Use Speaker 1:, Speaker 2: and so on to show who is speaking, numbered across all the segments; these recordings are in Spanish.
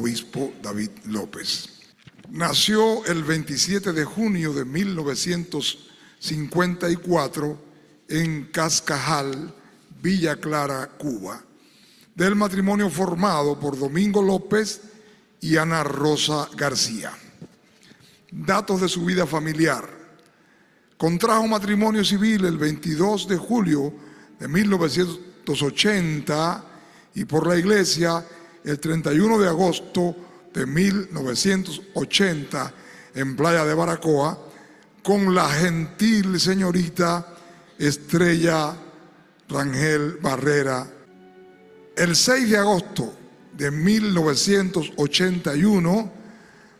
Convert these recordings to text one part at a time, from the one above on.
Speaker 1: obispo David López. Nació el 27 de junio de 1954 en Cascajal, Villa Clara, Cuba, del matrimonio formado por Domingo López y Ana Rosa García. Datos de su vida familiar. Contrajo matrimonio civil el 22 de julio de 1980 y por la iglesia el 31 de agosto de 1980 en Playa de Baracoa con la gentil señorita Estrella Rangel Barrera. El 6 de agosto de 1981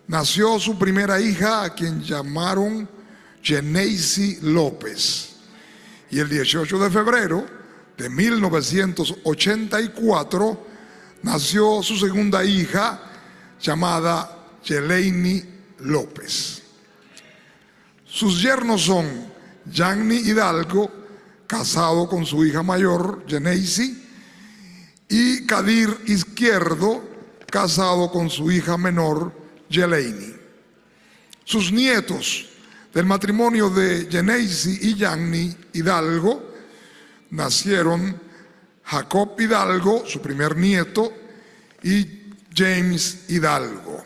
Speaker 1: nació su primera hija a quien llamaron Geneisi López. Y el 18 de febrero de 1984 nació su segunda hija llamada Yeleini López. Sus yernos son Yanni Hidalgo, casado con su hija mayor, Geneisi, y Kadir Izquierdo, casado con su hija menor, Yeleini. Sus nietos del matrimonio de Geneisi y Yanni Hidalgo nacieron Jacob Hidalgo, su primer nieto, y James Hidalgo.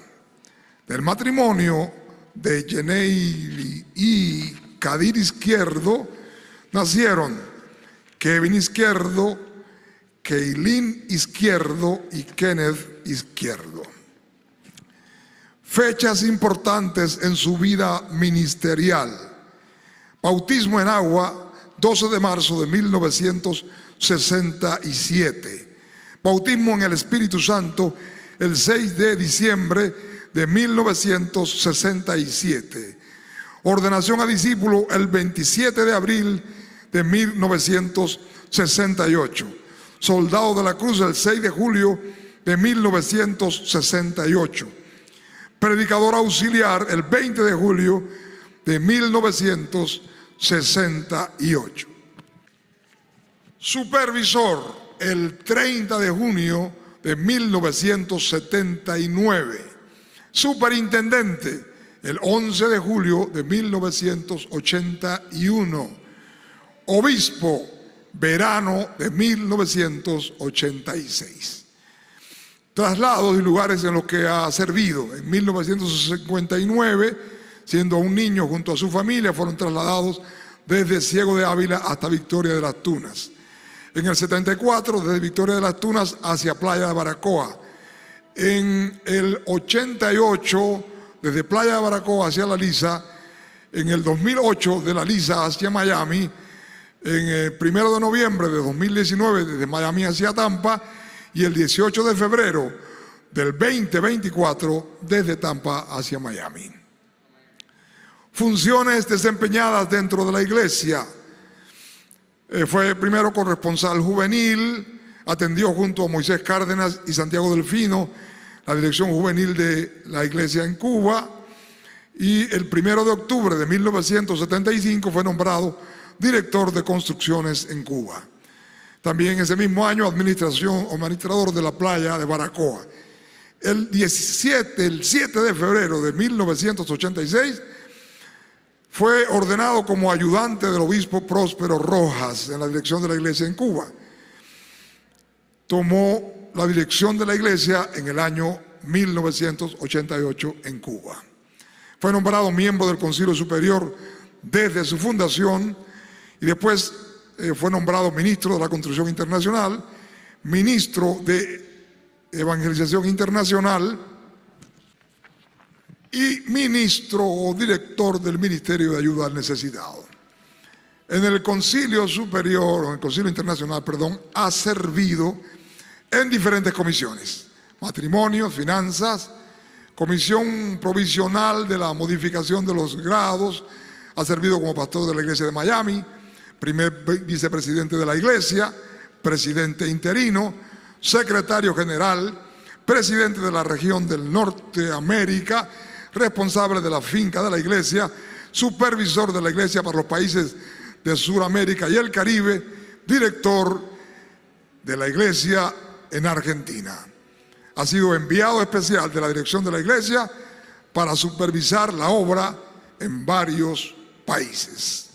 Speaker 1: Del matrimonio de Yeneili y Kadir Izquierdo nacieron Kevin Izquierdo, Keilin Izquierdo y Kenneth Izquierdo. Fechas importantes en su vida ministerial. Bautismo en agua, 12 de marzo de 1967. Bautismo en el Espíritu Santo, el 6 de diciembre de 1967. Ordenación a discípulo el 27 de abril de 1968. Soldado de la Cruz el 6 de julio de 1968. Predicador auxiliar el 20 de julio de 1968. Supervisor el 30 de junio de 1979. Superintendente el 11 de julio de 1981. Obispo verano de 1986. Traslados y lugares en los que ha servido. En 1959, siendo un niño junto a su familia, fueron trasladados desde Ciego de Ávila hasta Victoria de las Tunas. En el 74, desde Victoria de las Tunas hacia Playa de Baracoa. En el 88, desde Playa de Baracoa hacia La Lisa. En el 2008, de La Lisa hacia Miami. En el primero de noviembre de 2019, desde Miami hacia Tampa. Y el 18 de febrero del 2024, desde Tampa hacia Miami. Funciones desempeñadas dentro de la iglesia. Eh, fue primero corresponsal juvenil, atendió junto a Moisés Cárdenas y Santiago Delfino la dirección juvenil de la iglesia en Cuba y el primero de octubre de 1975 fue nombrado director de construcciones en Cuba. También ese mismo año administración administrador de la playa de Baracoa. El 17, el 7 de febrero de 1986 fue ordenado como ayudante del obispo Próspero Rojas en la dirección de la iglesia en Cuba. Tomó la dirección de la iglesia en el año 1988 en Cuba. Fue nombrado miembro del Concilio Superior desde su fundación y después eh, fue nombrado ministro de la Construcción Internacional, ministro de Evangelización Internacional, y ministro o director del Ministerio de Ayuda al Necesitado. En el Concilio Superior, o en el Concilio Internacional, perdón, ha servido en diferentes comisiones, matrimonio, finanzas, comisión provisional de la modificación de los grados, ha servido como pastor de la iglesia de Miami, primer vicepresidente de la iglesia, presidente interino, secretario general, presidente de la región del Norte América, responsable de la finca de la iglesia, supervisor de la iglesia para los países de Sudamérica y el Caribe, director de la iglesia en Argentina. ha sido enviado especial de la dirección de la iglesia para supervisar la obra en varios países.